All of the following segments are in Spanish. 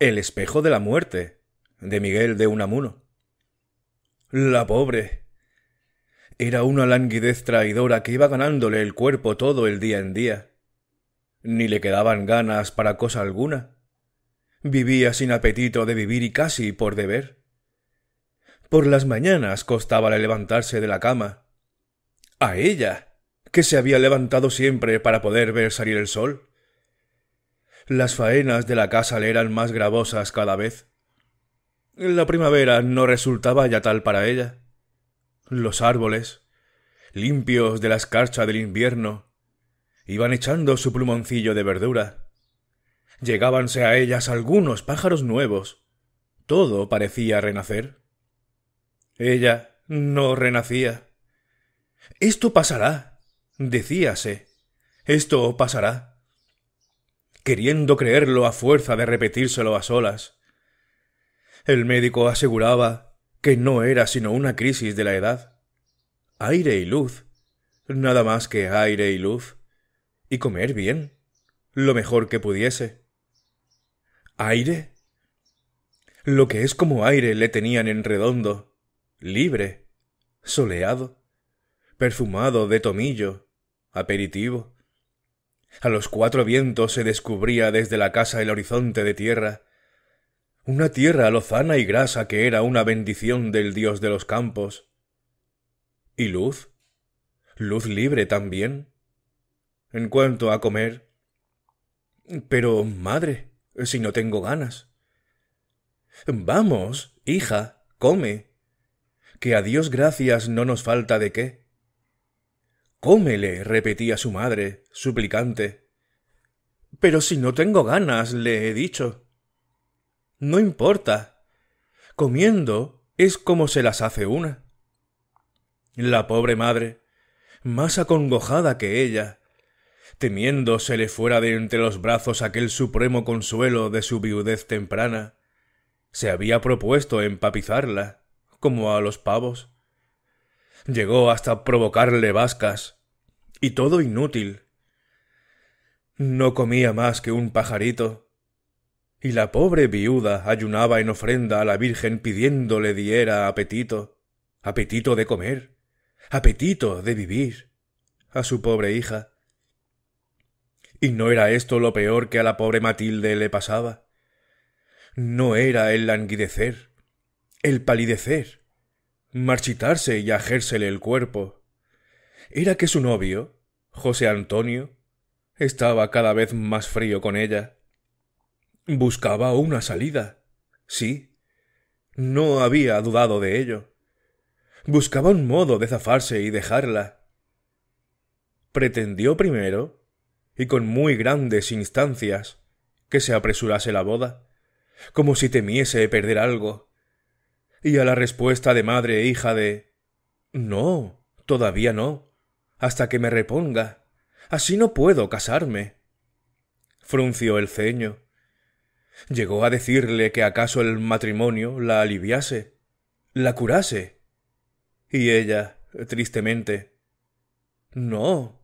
El espejo de la muerte, de Miguel de Unamuno. La pobre. Era una languidez traidora que iba ganándole el cuerpo todo el día en día. Ni le quedaban ganas para cosa alguna. Vivía sin apetito de vivir y casi por deber. Por las mañanas costábale levantarse de la cama. A ella, que se había levantado siempre para poder ver salir el sol. Las faenas de la casa le eran más gravosas cada vez. La primavera no resultaba ya tal para ella. Los árboles, limpios de la escarcha del invierno, iban echando su plumoncillo de verdura. Llegábanse a ellas algunos pájaros nuevos. Todo parecía renacer. Ella no renacía. Esto pasará, decíase. Esto pasará queriendo creerlo a fuerza de repetírselo a solas. El médico aseguraba que no era sino una crisis de la edad. Aire y luz, nada más que aire y luz, y comer bien, lo mejor que pudiese. ¿Aire? Lo que es como aire le tenían en redondo, libre, soleado, perfumado de tomillo, aperitivo. A los cuatro vientos se descubría desde la casa el horizonte de tierra, una tierra lozana y grasa que era una bendición del dios de los campos. ¿Y luz? Luz libre también. En cuanto a comer. Pero, madre, si no tengo ganas. Vamos, hija, come. Que a Dios gracias no nos falta de qué. Cómele, repetía su madre, suplicante. Pero si no tengo ganas, le he dicho. No importa. Comiendo es como se las hace una. La pobre madre, más acongojada que ella, temiendo se le fuera de entre los brazos aquel supremo consuelo de su viudez temprana, se había propuesto empapizarla, como a los pavos. Llegó hasta provocarle vascas. Y todo inútil. No comía más que un pajarito. Y la pobre viuda ayunaba en ofrenda a la Virgen pidiéndole diera apetito, apetito de comer, apetito de vivir, a su pobre hija. Y no era esto lo peor que a la pobre Matilde le pasaba. No era el languidecer, el palidecer, marchitarse y ajérsele el cuerpo. Era que su novio, José Antonio, estaba cada vez más frío con ella. Buscaba una salida. Sí. No había dudado de ello. Buscaba un modo de zafarse y dejarla. Pretendió primero, y con muy grandes instancias, que se apresurase la boda, como si temiese perder algo, y a la respuesta de madre e hija de No, todavía no, hasta que me reponga. Así no puedo casarme. Frunció el ceño. Llegó a decirle que acaso el matrimonio la aliviase, la curase. Y ella, tristemente, No,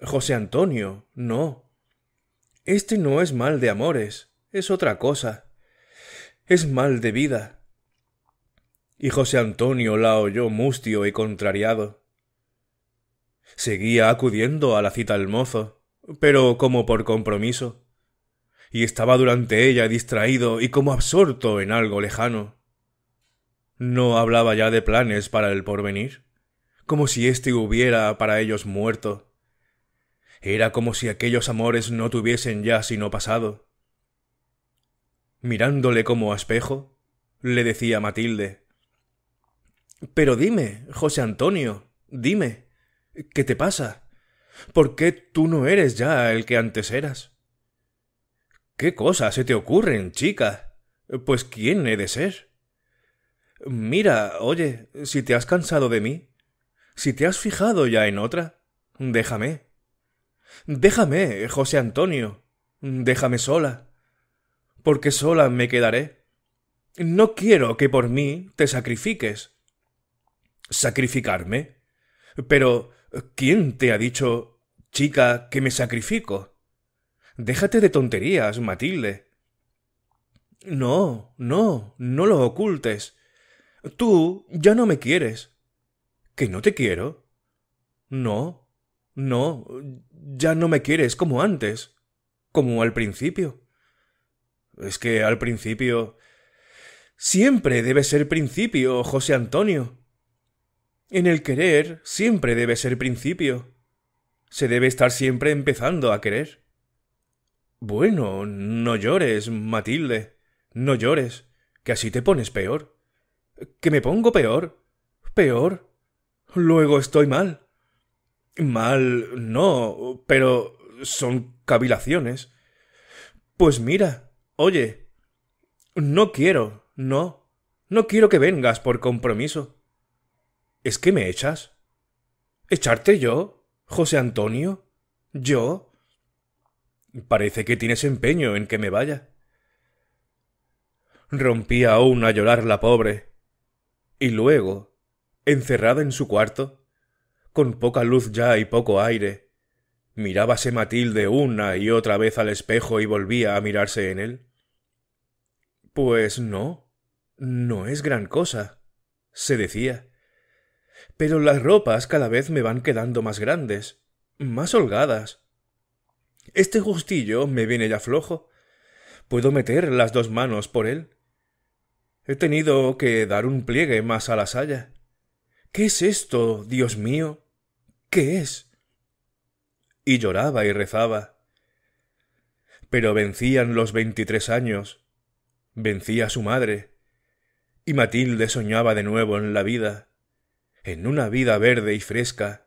José Antonio, no. Este no es mal de amores, es otra cosa. Es mal de vida y José Antonio la oyó mustio y contrariado. Seguía acudiendo a la cita el mozo, pero como por compromiso, y estaba durante ella distraído y como absorto en algo lejano. No hablaba ya de planes para el porvenir, como si éste hubiera para ellos muerto. Era como si aquellos amores no tuviesen ya sino pasado. Mirándole como a espejo, le decía Matilde pero dime, José Antonio, dime, ¿qué te pasa? ¿Por qué tú no eres ya el que antes eras? ¿Qué cosas se te ocurren, chica? Pues ¿quién he de ser? Mira, oye, si te has cansado de mí, si te has fijado ya en otra, déjame. Déjame, José Antonio, déjame sola, porque sola me quedaré. No quiero que por mí te sacrifiques ¿Sacrificarme? Pero ¿quién te ha dicho, chica, que me sacrifico? Déjate de tonterías, Matilde. No, no, no lo ocultes. Tú ya no me quieres. ¿Que no te quiero? No, no, ya no me quieres como antes, como al principio. Es que al principio... Siempre debe ser principio, José Antonio. En el querer siempre debe ser principio. Se debe estar siempre empezando a querer. Bueno, no llores, Matilde. No llores, que así te pones peor. ¿Que me pongo peor? ¿Peor? Luego estoy mal. Mal, no, pero son cavilaciones. Pues mira, oye, no quiero, no, no quiero que vengas por compromiso. ¿Es que me echas? ¿Echarte yo? ¿José Antonio? ¿Yo? Parece que tienes empeño en que me vaya. Rompía aún a llorar la pobre. Y luego, encerrada en su cuarto, con poca luz ya y poco aire, mirábase Matilde una y otra vez al espejo y volvía a mirarse en él. Pues no, no es gran cosa, se decía pero las ropas cada vez me van quedando más grandes, más holgadas. Este gustillo me viene ya flojo. Puedo meter las dos manos por él. He tenido que dar un pliegue más a la saya. ¿Qué es esto, Dios mío? ¿Qué es? Y lloraba y rezaba. Pero vencían los veintitrés años, vencía su madre, y Matilde soñaba de nuevo en la vida, en una vida verde y fresca,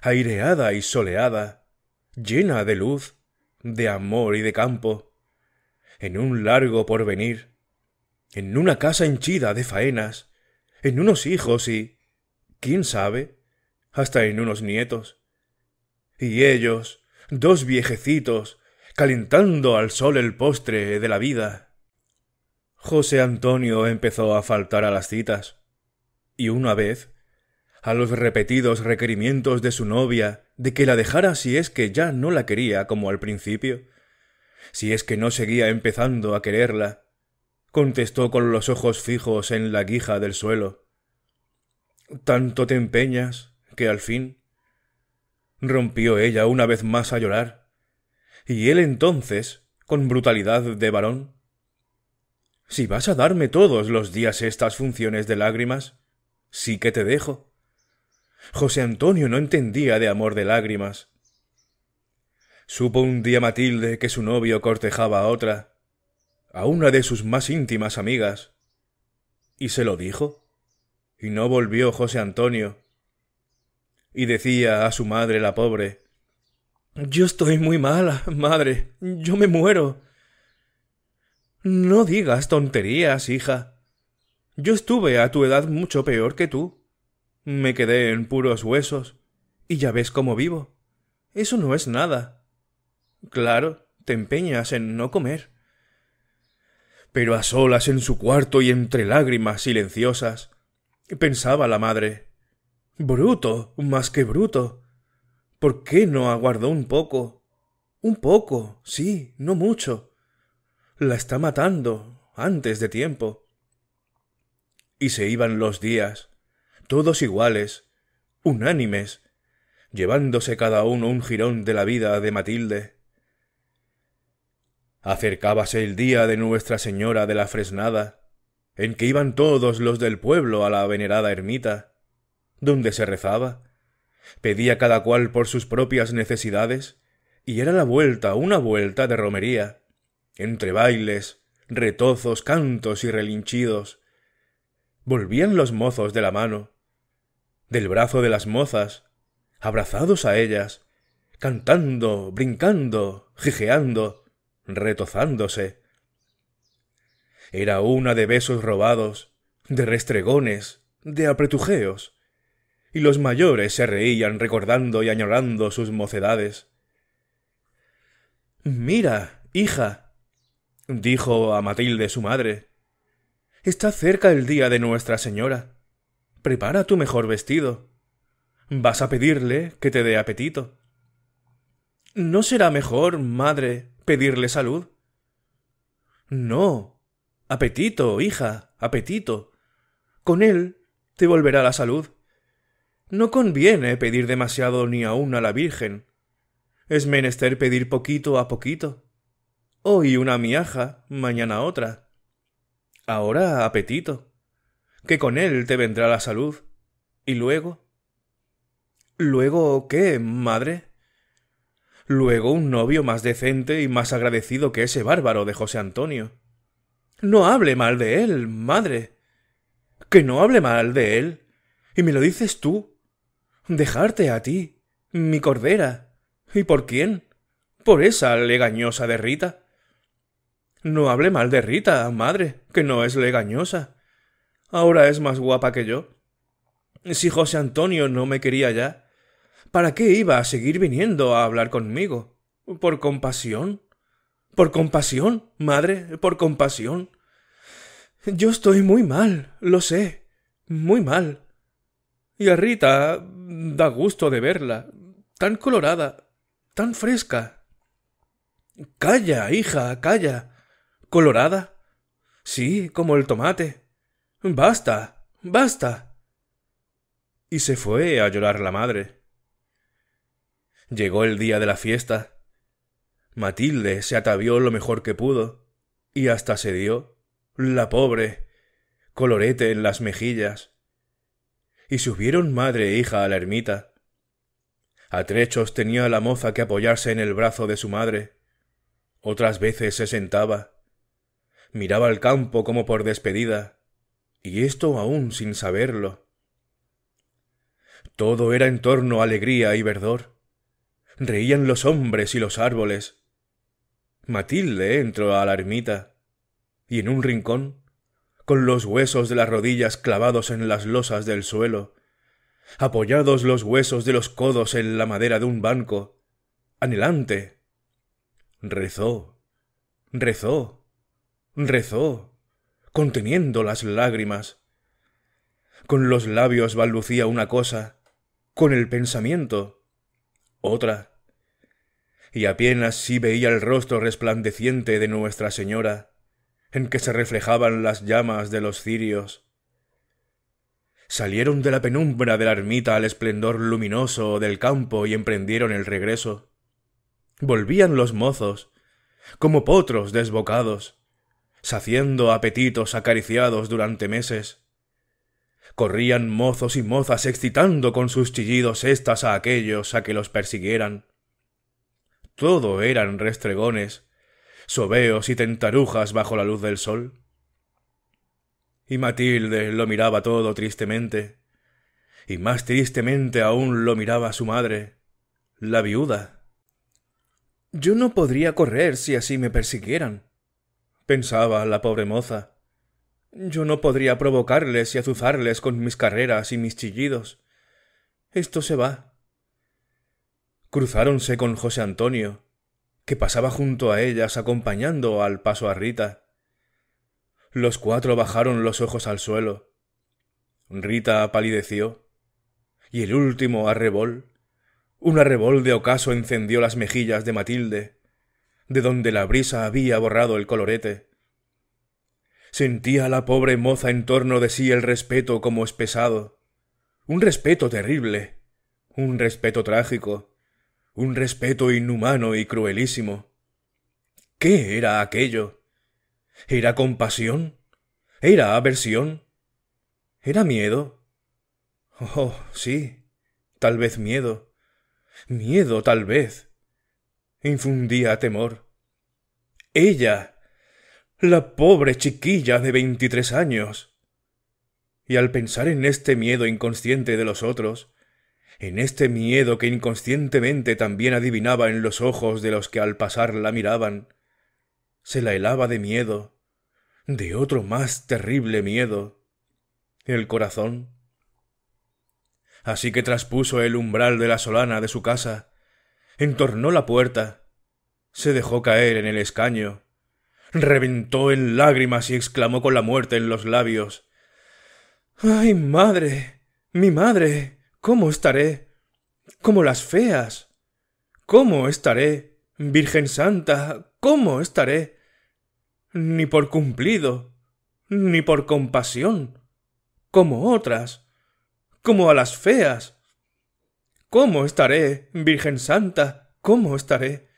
aireada y soleada, llena de luz, de amor y de campo, en un largo porvenir, en una casa henchida de faenas, en unos hijos y, quién sabe, hasta en unos nietos. Y ellos, dos viejecitos, calentando al sol el postre de la vida. José Antonio empezó a faltar a las citas, y una vez a los repetidos requerimientos de su novia de que la dejara si es que ya no la quería como al principio, si es que no seguía empezando a quererla, contestó con los ojos fijos en la guija del suelo. Tanto te empeñas que al fin. Rompió ella una vez más a llorar, y él entonces, con brutalidad de varón, si vas a darme todos los días estas funciones de lágrimas, sí que te dejo. José Antonio no entendía de amor de lágrimas. Supo un día Matilde que su novio cortejaba a otra, a una de sus más íntimas amigas, y se lo dijo, y no volvió José Antonio. Y decía a su madre la pobre Yo estoy muy mala, madre, yo me muero. No digas tonterías, hija. Yo estuve a tu edad mucho peor que tú. Me quedé en puros huesos, y ya ves cómo vivo. Eso no es nada. Claro, te empeñas en no comer. Pero a solas en su cuarto y entre lágrimas silenciosas, pensaba la madre. Bruto, más que bruto. ¿Por qué no aguardó un poco? Un poco, sí, no mucho. La está matando antes de tiempo. Y se iban los días, todos iguales, unánimes, llevándose cada uno un jirón de la vida de Matilde. Acercábase el día de Nuestra Señora de la Fresnada, en que iban todos los del pueblo a la venerada ermita, donde se rezaba, pedía cada cual por sus propias necesidades, y era la vuelta, una vuelta de romería, entre bailes, retozos, cantos y relinchidos. Volvían los mozos de la mano, del brazo de las mozas, abrazados a ellas, cantando, brincando, jijeando, retozándose. Era una de besos robados, de restregones, de apretujeos, y los mayores se reían recordando y añorando sus mocedades. Mira, hija, dijo a Matilde su madre, está cerca el día de Nuestra Señora prepara tu mejor vestido. Vas a pedirle que te dé apetito. ¿No será mejor, madre, pedirle salud? No, Apetito, hija, apetito. Con él te volverá la salud. No conviene pedir demasiado ni aun a la Virgen. Es menester pedir poquito a poquito. Hoy una miaja, mañana otra. Ahora apetito, que con él te vendrá la salud. ¿Y luego? ¿Luego qué, madre? Luego un novio más decente y más agradecido que ese bárbaro de José Antonio. No hable mal de él, madre. Que no hable mal de él. Y me lo dices tú. Dejarte a ti, mi cordera. ¿Y por quién? Por esa legañosa de Rita. No hable mal de Rita, madre, que no es legañosa. Ahora es más guapa que yo. Si José Antonio no me quería ya, ¿para qué iba a seguir viniendo a hablar conmigo? ¿Por compasión? ¿Por compasión, madre? ¿Por compasión? Yo estoy muy mal, lo sé, muy mal. Y a Rita da gusto de verla, tan colorada, tan fresca. Calla, hija, calla. ¿Colorada? Sí, como el tomate. Basta, basta. Y se fue a llorar la madre. Llegó el día de la fiesta. Matilde se atavió lo mejor que pudo, y hasta se dio, la pobre, colorete en las mejillas. Y subieron madre e hija a la ermita. A trechos tenía la moza que apoyarse en el brazo de su madre. Otras veces se sentaba. Miraba al campo como por despedida, y esto aún sin saberlo. Todo era en torno alegría y verdor. Reían los hombres y los árboles, Matilde entró a la ermita, y en un rincón, con los huesos de las rodillas clavados en las losas del suelo, apoyados los huesos de los codos en la madera de un banco, anhelante, rezó, rezó, rezó, conteniendo las lágrimas. Con los labios balbucía una cosa, con el pensamiento otra y apenas sí veía el rostro resplandeciente de Nuestra Señora, en que se reflejaban las llamas de los cirios. Salieron de la penumbra de la ermita al esplendor luminoso del campo y emprendieron el regreso. Volvían los mozos, como potros desbocados, saciendo apetitos acariciados durante meses. Corrían mozos y mozas excitando con sus chillidos estas a aquellos a que los persiguieran todo eran restregones, sobeos y tentarujas bajo la luz del sol. Y Matilde lo miraba todo tristemente, y más tristemente aún lo miraba su madre, la viuda. Yo no podría correr si así me persiguieran, pensaba la pobre moza. Yo no podría provocarles y azuzarles con mis carreras y mis chillidos. Esto se va cruzáronse con José Antonio, que pasaba junto a ellas acompañando al paso a Rita. Los cuatro bajaron los ojos al suelo. Rita palideció, y el último arrebol, un arrebol de ocaso encendió las mejillas de Matilde, de donde la brisa había borrado el colorete. Sentía la pobre moza en torno de sí el respeto como espesado, un respeto terrible, un respeto trágico, un respeto inhumano y cruelísimo. ¿Qué era aquello? ¿Era compasión? ¿Era aversión? ¿Era miedo? Oh, sí, tal vez miedo. Miedo, tal vez. Infundía temor. Ella, la pobre chiquilla de veintitrés años. Y al pensar en este miedo inconsciente de los otros, en este miedo que inconscientemente también adivinaba en los ojos de los que al pasar la miraban, se la helaba de miedo, de otro más terrible miedo, el corazón. Así que traspuso el umbral de la solana de su casa, entornó la puerta, se dejó caer en el escaño, reventó en lágrimas y exclamó con la muerte en los labios Ay, madre. mi madre. ¿Cómo estaré? Como las feas. ¿Cómo estaré? Virgen Santa, ¿cómo estaré? Ni por cumplido, ni por compasión, como otras, como a las feas. ¿Cómo estaré, Virgen Santa? ¿Cómo estaré?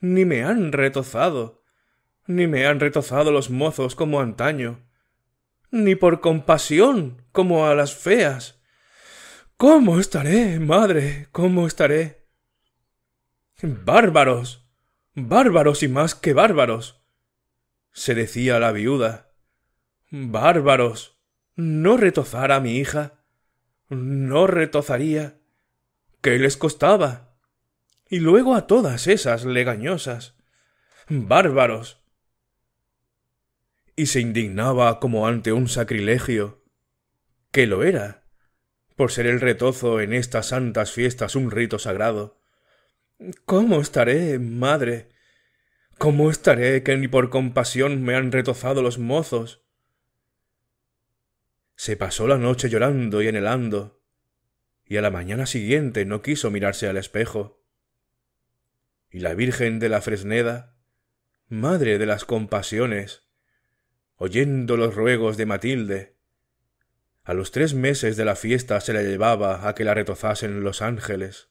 Ni me han retozado, ni me han retozado los mozos como antaño, ni por compasión como a las feas. ¿Cómo estaré, madre? ¿Cómo estaré? Bárbaros. Bárbaros y más que bárbaros. se decía la viuda. Bárbaros. ¿No retozara a mi hija? ¿No retozaría? ¿Qué les costaba? Y luego a todas esas legañosas. Bárbaros. Y se indignaba como ante un sacrilegio, que lo era, por ser el retozo en estas santas fiestas un rito sagrado. ¿Cómo estaré, madre? ¿Cómo estaré que ni por compasión me han retozado los mozos? Se pasó la noche llorando y anhelando, y a la mañana siguiente no quiso mirarse al espejo. Y la Virgen de la Fresneda, madre de las compasiones, oyendo los ruegos de Matilde, a los tres meses de la fiesta se la llevaba a que la retozasen los ángeles.